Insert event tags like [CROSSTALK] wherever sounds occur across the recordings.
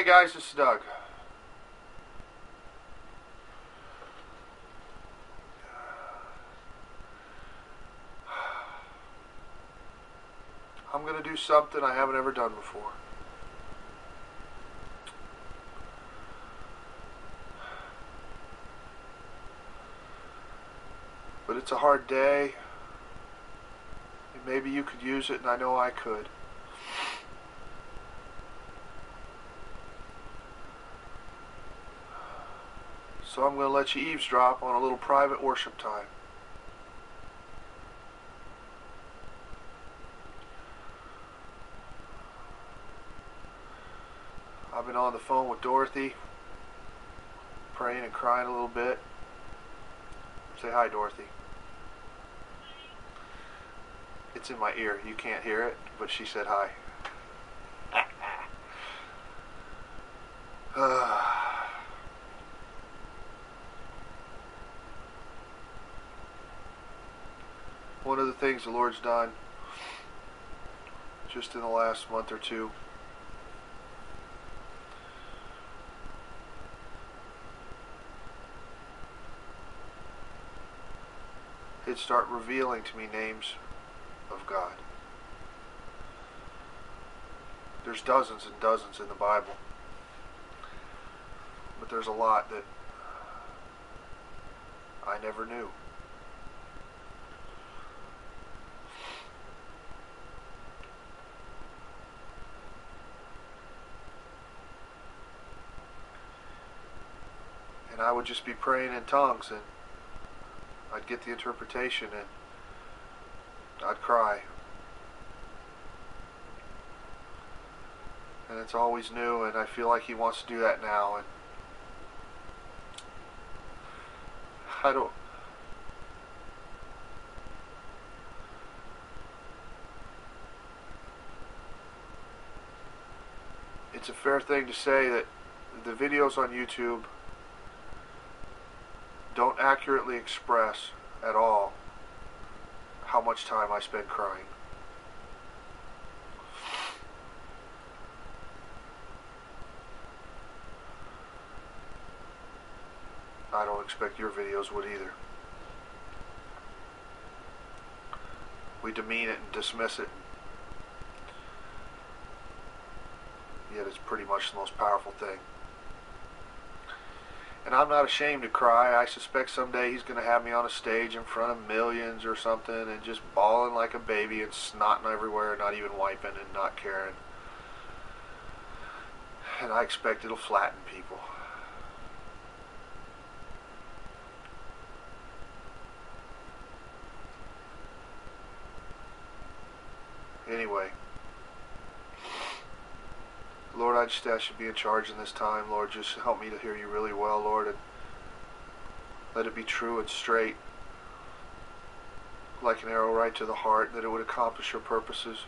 Hey guys, this is Doug. I'm going to do something I haven't ever done before. But it's a hard day. And maybe you could use it, and I know I could. So I'm going to let you eavesdrop on a little private worship time. I've been on the phone with Dorothy, praying and crying a little bit. Say hi, Dorothy. It's in my ear. You can't hear it, but she said hi. [SIGHS] [SIGHS] One of the things the Lord's done just in the last month or two he'd start revealing to me names of God. There's dozens and dozens in the Bible, but there's a lot that I never knew. And I would just be praying in tongues and I'd get the interpretation and I'd cry. And it's always new, and I feel like he wants to do that now. And [SIGHS] I don't. It's a fair thing to say that the videos on YouTube don't accurately express at all how much time I spend crying. I don't expect your videos would either. We demean it and dismiss it. Yet it's pretty much the most powerful thing. And I'm not ashamed to cry. I suspect someday he's going to have me on a stage in front of millions or something and just bawling like a baby and snotting everywhere, not even wiping and not caring. And I expect it'll flatten people. Anyway. Lord, I just ask you to be in charge in this time. Lord, just help me to hear you really well, Lord, and let it be true and straight, like an arrow right to the heart, that it would accomplish your purposes.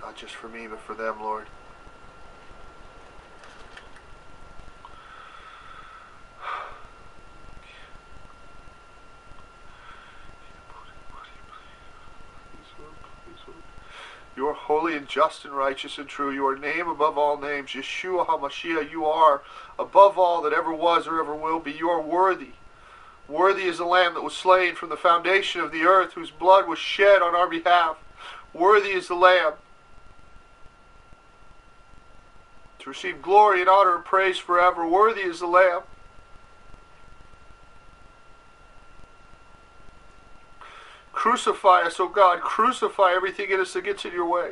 Not just for me, but for them, Lord. You are holy and just and righteous and true. You are name above all names. Yeshua HaMashiach, you are above all that ever was or ever will be. You are worthy. Worthy is the Lamb that was slain from the foundation of the earth, whose blood was shed on our behalf. Worthy is the Lamb to receive glory and honor and praise forever. Worthy is the Lamb. Crucify us, O God. Crucify everything in us that gets in your way.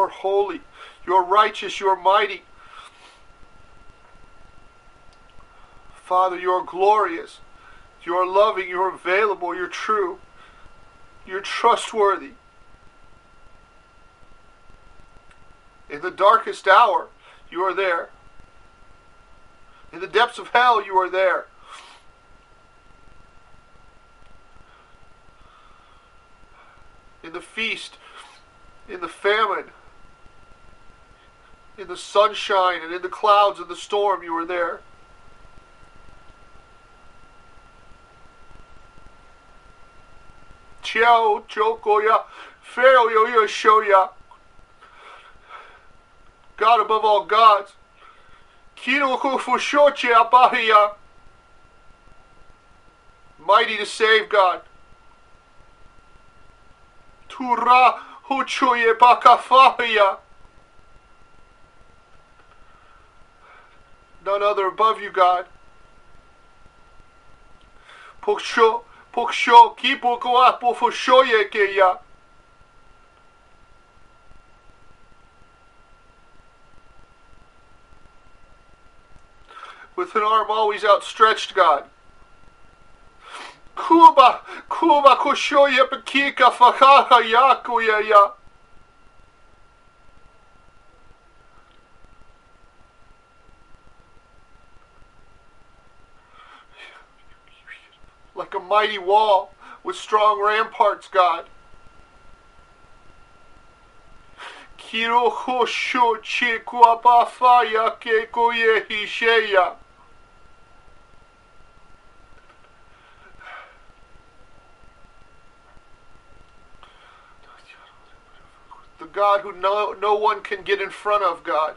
You are holy. You are righteous. You are mighty. Father, you are glorious. You are loving. You are available. You're true. You're trustworthy. In the darkest hour, you are there. In the depths of hell, you are there. In the feast, in the famine, In the sunshine and in the clouds and the storm, you were there. Chiao chokoya, feo yo shoya. God above all gods. Mighty to save God. Tura huchoye bakafahiya. None other above you, God. Poksho, poksho, kipo koapo fushoye keya. with an arm always outstretched, God. Kuba, Kuba kushoya pakika fakaha yakuya ya. Like a mighty wall with strong ramparts, God. The God who no, no one can get in front of, God.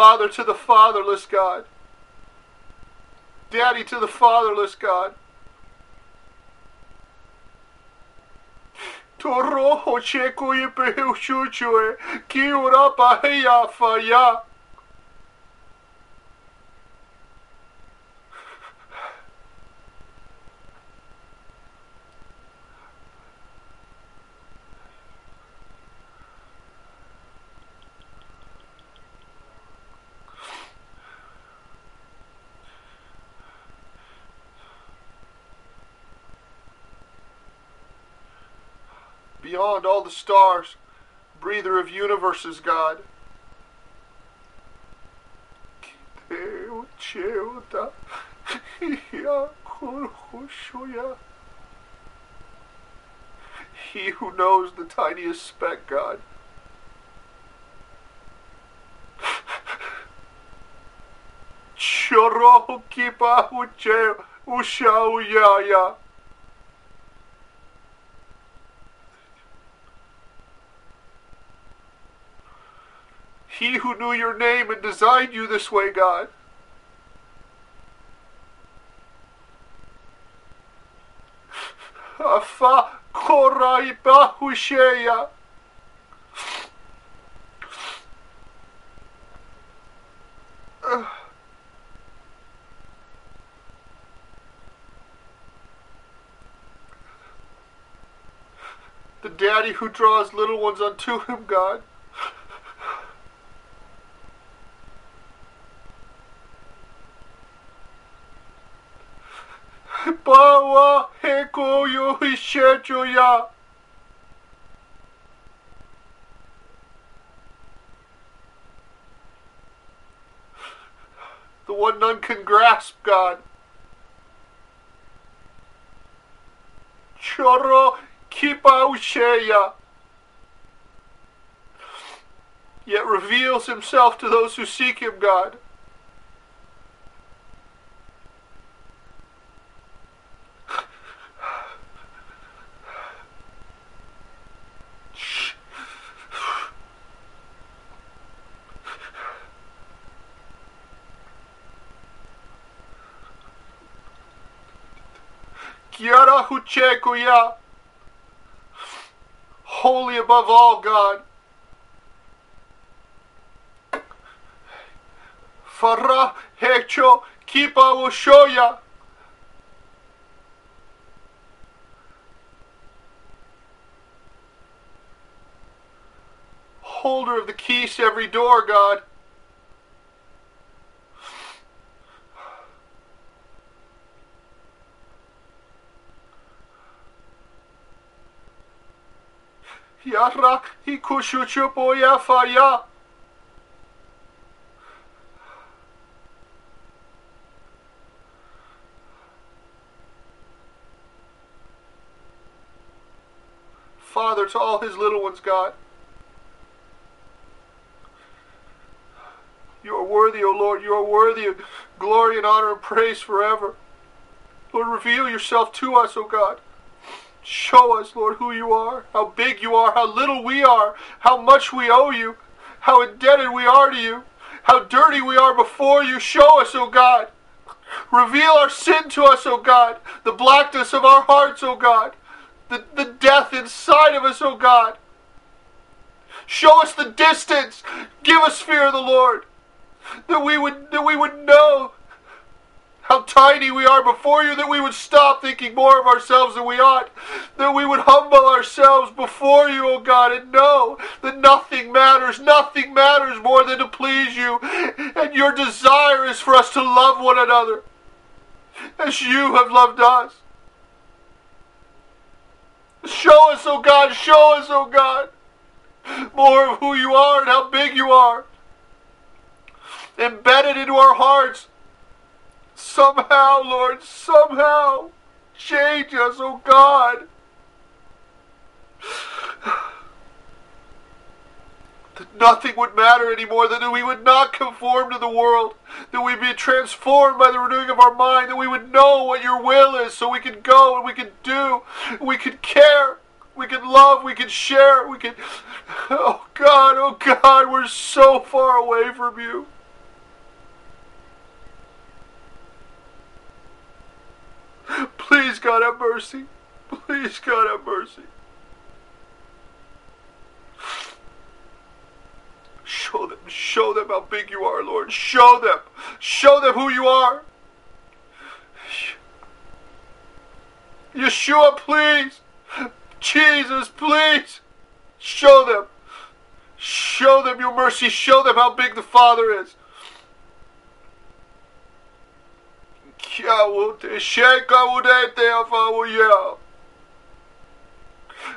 Father to the fatherless God. Daddy to the fatherless God. Toroho cheko ye pehushuchue, kiura paheya faya. Beyond all the stars, breather of universes, God. He who knows the tiniest speck, God. Choro kipa uche usha uyaya. He who knew your name and designed you this way, God. The daddy who draws little ones unto him, God. Bawa heko yo hishecho ya. The one none can grasp, God. Choro kipa usheya. Yet reveals himself to those who seek him, God. Kiara Huchekuya, holy above all God. Farah Hecho Kipa Woshoya. Holder of the keys to every door, God. Yara ikushuchupoya faya. Father to all his little ones, God. You are worthy, O Lord. You are worthy of glory and honor and praise forever. Lord, reveal yourself to us, O God. Show us, Lord, who you are, how big you are, how little we are, how much we owe you, how indebted we are to you, how dirty we are before you. Show us, O God. Reveal our sin to us, O God, the blackness of our hearts, O God, the, the death inside of us, O God. Show us the distance. Give us fear of the Lord. That we would that we would know how tiny we are before you, that we would stop thinking more of ourselves than we ought, that we would humble ourselves before you, O God, and know that nothing matters, nothing matters more than to please you, and your desire is for us to love one another as you have loved us. Show us, O God, show us, O God, more of who you are and how big you are. Embedded into our hearts Somehow, Lord, somehow, change us, oh God. That nothing would matter anymore, that we would not conform to the world, that we'd be transformed by the renewing of our mind, that we would know what your will is so we could go and we could do, we could care, we could love, we could share, we could. Oh God, oh God, we're so far away from you. Please, God, have mercy. Please, God, have mercy. Show them, show them how big you are, Lord. Show them, show them who you are. Yeshua, please. Jesus, please. Show them. Show them your mercy. Show them how big the Father is.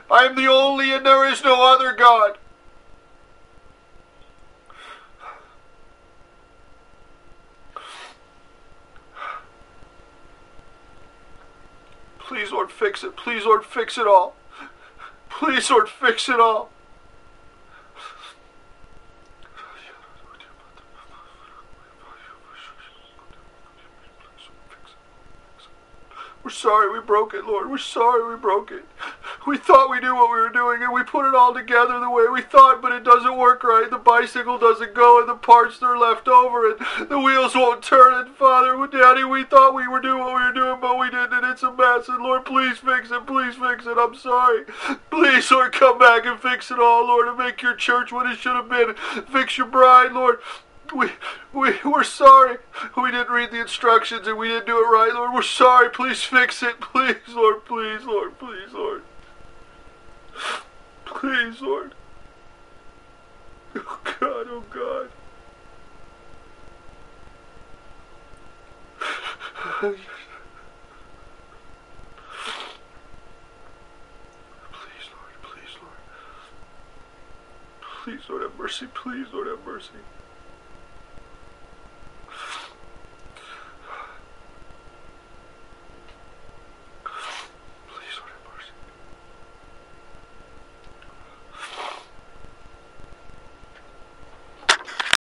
I am the only and there is no other God. Please, Lord, fix it. Please, Lord, fix it all. Please, Lord, fix it all. Sorry we broke it, Lord. We're sorry we broke it. We thought we knew what we were doing and we put it all together the way we thought, but it doesn't work right. The bicycle doesn't go and the parts are left over and the wheels won't turn. And Father, Daddy, we thought we were doing what we were doing, but we didn't. And it's a mess. And Lord, please fix it. Please fix it. I'm sorry. Please, Lord, come back and fix it all, Lord, and make your church what it should have been. Fix your bride, Lord we, we, we're sorry. We didn't read the instructions and we didn't do it right, Lord. We're sorry. Please fix it. Please, Lord. Please, Lord. Please, Lord. Please, Lord. Oh, God. Oh, God. please, Lord. Please, Lord. Please, Lord, have mercy. Please, Lord, have mercy.